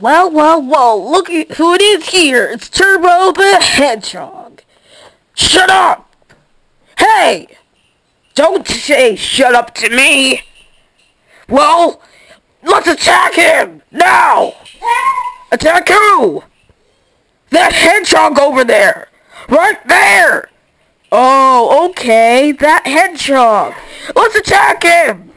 Well, well, well, look at who it is here. It's Turbo the Hedgehog. Shut up! Hey! Don't say shut up to me! Well, let's attack him! Now! Attack who? That hedgehog over there! Right there! Oh, okay, that hedgehog! Let's attack him!